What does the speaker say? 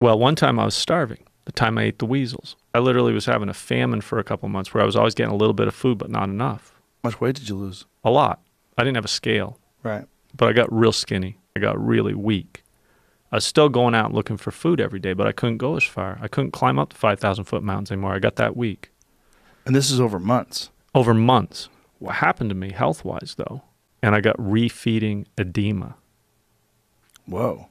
Well, one time I was starving. The time I ate the weasels, I literally was having a famine for a couple months where I was always getting a little bit of food, but not enough. How much weight did you lose? A lot. I didn't have a scale, Right. but I got real skinny. I got really weak. I was still going out looking for food every day, but I couldn't go as far. I couldn't climb up the 5,000 foot mountains anymore. I got that weak. And this is over months. Over months. What happened to me health wise, though, and I got refeeding edema. Whoa.